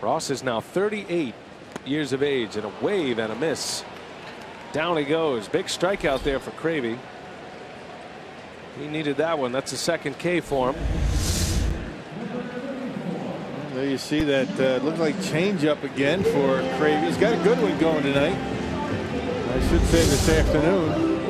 Ross is now 38 years of age and a wave and a miss. Down he goes. Big strikeout there for Cravy. He needed that one. That's a second K for him. There you see that uh, looks like changeup again for Cravy. He's got a good one going tonight. I should say this afternoon.